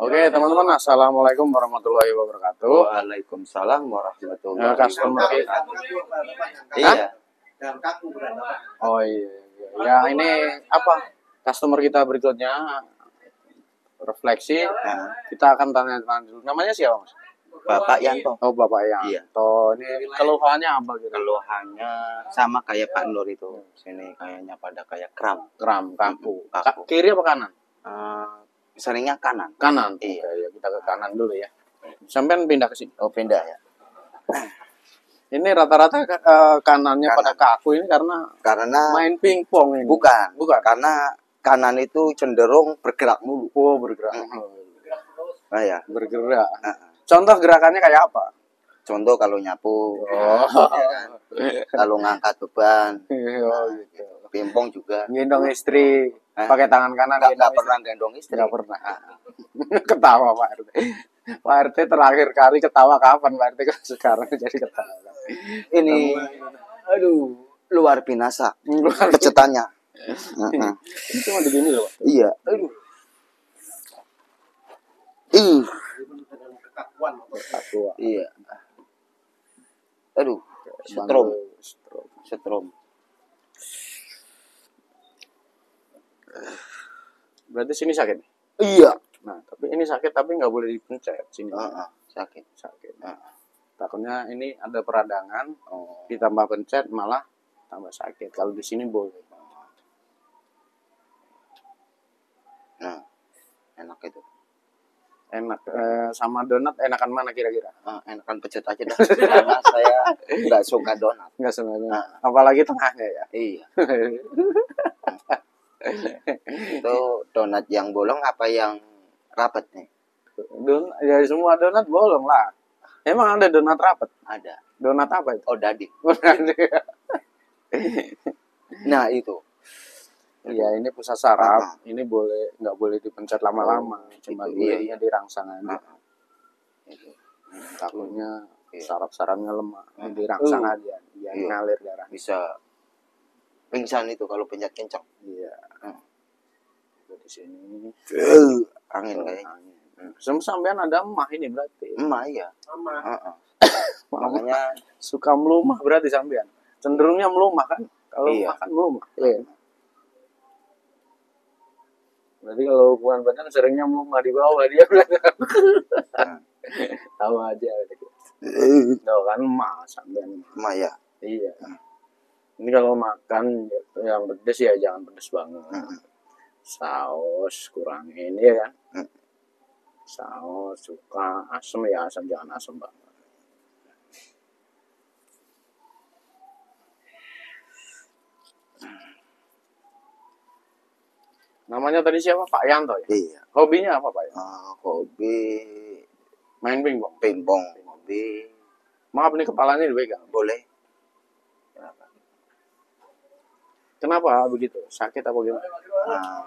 Oke teman-teman, assalamualaikum warahmatullahi wabarakatuh. Waalaikumsalam warahmatullahi Ya, customer wabarakatuh. Iya. Oh iya, iya. ya ini apa? Customer kita berikutnya refleksi. Nah, Kita akan tanya-tanya dulu. Namanya siapa mas? Bapak Yanto. Oh bapak yang. Iya. Ini keluhannya apa gitu? Keluhannya sama kayak Pak Nur itu. Sini kayaknya pada kayak kram. Kram, kaku. Kaku. Ka- kiri apa kanan? Eh, seringnya kanan. Kanan. Iya. Oke, ya, kita ke kanan dulu ya. Sampai pindah ke sini. Oh pindah ya. Ini rata-rata eh, kanannya Kanan. pada kaku ini karena Karena main pingpong ini. bukan. Bukan. Karena kanan itu cenderung bergerak mulu. Oh bergerak. Nah ya. Bergerak. Nah, Contoh gerakannya kayak apa? Contoh kalau nyapu, Oh. ya kan? kalau ngangkat beban, oh gitu. Pimpong juga. Gendong istri Hah? pakai tangan kanan Nggak, nggak pernah gendong istri. Nggak pernah. ketawa Pak RT. Pak RT terakhir kali ketawa kapan Pak RT Kok sekarang jadi ketawa. Ini, aduh, luar binasa Luar kecetannya. Heeh. Ini cuma begini loh Pak. Iya. Aduh. Ih, iya. Aduh, setrum, setrum. Berarti sini sakit. Iya. Nah, tapi ini sakit tapi nggak boleh dipencet sini. Heeh, sakit. Sakit. Heeh. Takutnya ini ada peradangan, Oh. ditambah pencet malah tambah sakit. Kalau di sini boleh. Nah, enak itu. Enak. Eh, sama donat enakan mana kira-kira? Ah, enakan pecet aja dah. Karena saya nggak suka donat. Enggak sebenarnya. Nah. Apalagi tengahnya ya. Iya. Itu donat yang bolong apa yang rapat nih? Don, ya semua donat bolong lah. Emang ada donat rapat? Ada. Donat apa itu? Oh, dadi. Iya, Nah, itu. Iya, ini pusat saraf. Ini boleh nggak boleh dipencet lama-lama. Oh, Cuma bolehnya iya. dirangsang aja. Nah. Takutnya Iya. saraf-sarafnya lemah. Nah. Dirangsang Uh. aja. Iya. ngalir darah. Bisa pingsan itu kalau pencet kencang. Iya. Hmm. Di sini. Angin kayaknya. Hmm. Sem- Sampean ada emah ini berarti. Emak ya. Heeh. Makanya Makanya suka melumah berarti sampean. Cenderungnya melumah kan? Kalau Iya. makan melumah. Iya. Berarti kalau hubungan badan seringnya melumah di bawah dia berarti. Tahu aja. Tahu kan emak sampean. emak ya. Iya. Ini kalau makan yang pedes ya jangan pedes banget. Hmm. Saus kurangin ya kan. Hmm. Saus suka asam ya asam jangan asam banget. Namanya tadi siapa? Pak Yanto ya? Iya. Hobinya apa Pak? Yanto? Ah, hobi Main pingpong. pimpong. Hobi Maaf nih kepalanya dipegang. boleh. Kenapa begitu? Sakit apa gimana? Ah,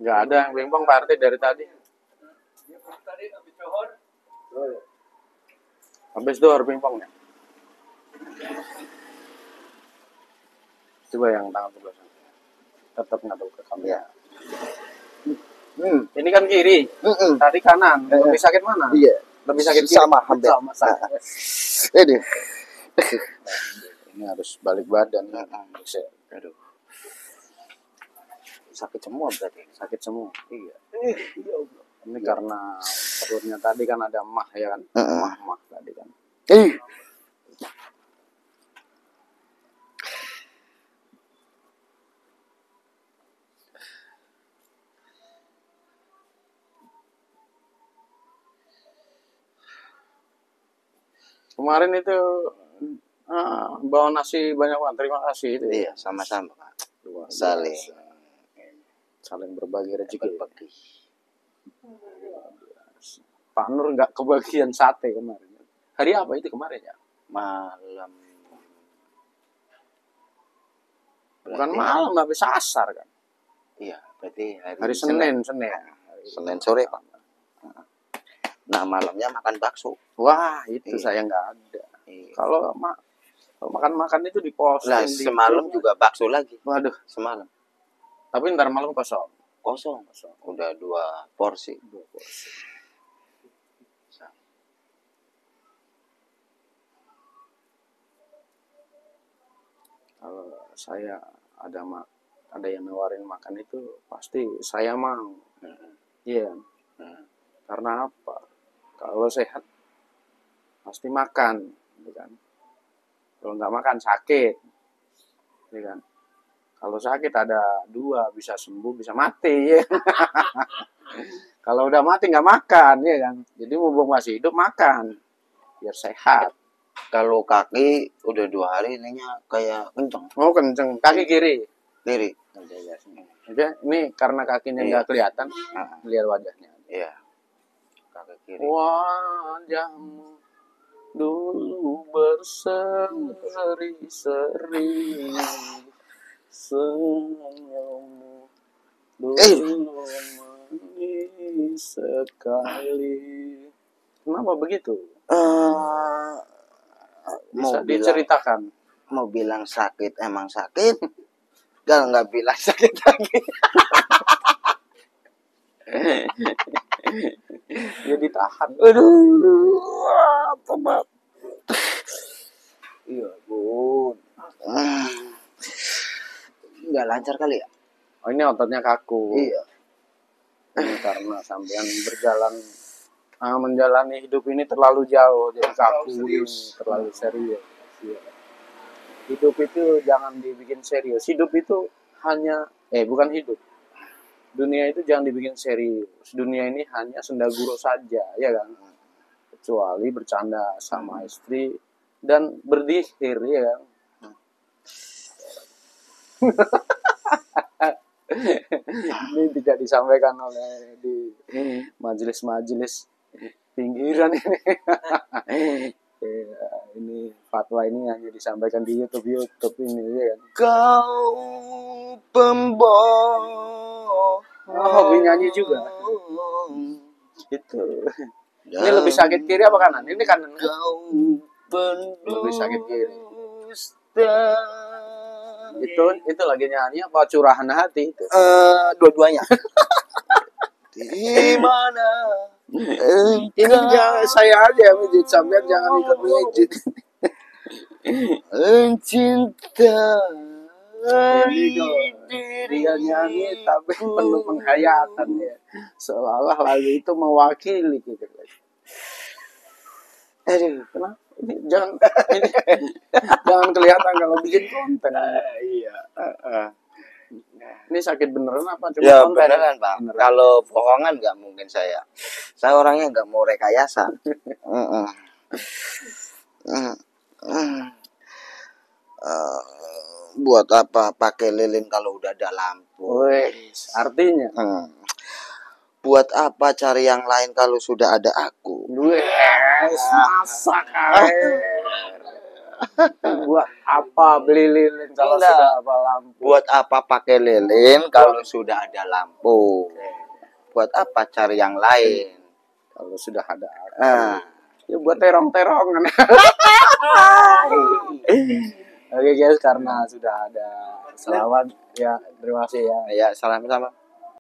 Nggak ada yang pingpong Pak RT dari tadi. Habis doar pingpongnya. Coba yang tangan sebelah sana. Tetap ngadep ke kamera. hmm. Ini kan kiri, Mm-mm. tadi kanan. Eh, Lebih sakit mana? Iya. Lebih sakit kiri. Sama, hampir. Sama, sama. Ini. Ini harus balik badan. Bisa. Aduh. Sakit semua berarti. Sakit semua. Iya. Ini karena perutnya tadi kan ada mah ya kan? Heeh. Mah-mah tadi kan. Ih. Kemarin itu ah, bawa nasi banyak banget. Terima kasih itu. Iya, sama-sama, Pak. Luar Saling. biasa. Saling berbagi rezeki. Berbagi. Pak Nur nggak kebagian sate kemarin. Hari apa itu kemarin ya? Malam. Bukan malam, tapi sasar kan. Iya, berarti hari, Hari Senin, Senin. Senin sore, Pak. Nah, malamnya makan bakso. Wah, itu Iya. saya nggak ada. Iya. Kalau ma kalau makan-makan itu di pos. Lah, semalam juga bakso lagi. Waduh, Semalam. Tapi ntar malam kosong. kosong udah dua porsi Dua porsi. Kalau saya ada mak ada yang nawarin makan itu pasti saya mau. Iya. Hmm. Karena apa? Kalau sehat pasti makan, gitu kan. Kalau nggak makan sakit, gitu kan. Kalau sakit ada dua, bisa sembuh, bisa mati. Ya. Kalau udah mati nggak makan, ya kan. Jadi mumpung masih hidup makan, biar sehat. kalau kaki udah dua hari ininya kayak kenceng Mau kenceng, kaki kiri. kiri Oke, ini karena kakinya Iya. nggak kelihatan, Ah, lihat wajahnya. iya kiri. Wajahmu dulu berseri-seri Senyummu Eh. dulu manis sekali. Kenapa begitu? Mau Bisa bilang diceritakan. mau bilang sakit emang sakit? Kalau nggak bilang sakit lagi Ya ditahan. Aduh Bang? Iya bun Ah. nggak lancar kali ya? Oh ini ototnya kaku. Iya. Ini karena sampean berjalan ah, menjalani hidup ini terlalu jauh. Jadi kaku ini, terlalu serius Iya. hidup itu jangan dibikin serius. Hidup itu hanya eh bukan hidup dunia itu jangan dibikin serius dunia ini hanya senda gurau saja ya kan kecuali bercanda sama istri dan berdihir ya kan ini tidak disampaikan oleh di majelis-majelis pinggiran ini. Ya, ini fatwa ini hanya disampaikan di YouTube YouTube ini ya kan. kau pembohong Oh, hobi nyanyi juga. Itu. Ini lebih sakit kiri apa kanan? Ini kanan. kan? kau Lebih sakit kiri. Itu itu lagi nyanyi apa curahan hati itu? Eh, dua-duanya di mana Ini jangan saya aja yang mijit sampean jangan ikut mijit. cinta Dia nyanyi tapi penuh penghayatan ya. Seolah-olah lagu itu mewakili gitu. Aduh, kenapa? Ini jangan ini, jangan kelihatan kalau bikin konten. iya Ini sakit beneran apa cuma ya konten? beneran pak Beneran. kalau bohongan nggak mungkin saya saya orangnya nggak mau rekayasa Mm-mm. Mm. Mm. Eh, buat apa pakai lilin kalau udah ada lampu Wih, artinya. Hmm. buat apa cari yang lain kalau sudah ada aku Wih, masak. Buat apa beli lilin kalau Enggak. sudah apa lampu? buat apa pakai lilin kalau sudah ada lampu buat apa cari yang lain Kalau sudah ada aku. ah. Ya buat terong-terongan. Oke guys, karena sudah ada selawat ya terima kasih ya. ya salam sama